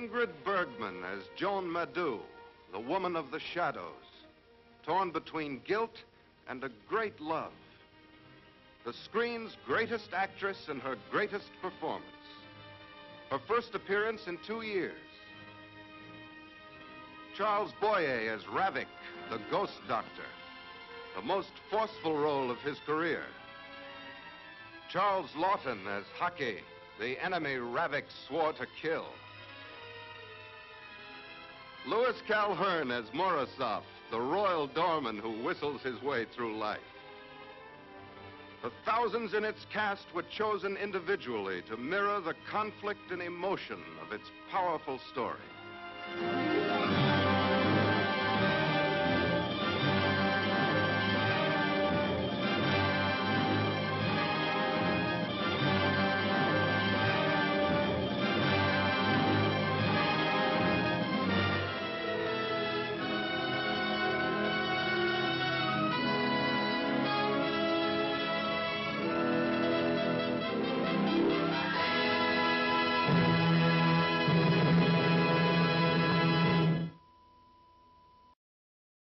Ingrid Bergman as Joan Madou, the woman of the shadows, torn between guilt and a great love. The screen's greatest actress in her greatest performance. Her first appearance in two years. Charles Boyer as Ravic, the ghost doctor. The most forceful role of his career. Charles Laughton as Haake, the enemy Ravic swore to kill. Louis Calhern as Morosov, the royal doorman who whistles his way through life. The thousands in its cast were chosen individually to mirror the conflict and emotion of its powerful story.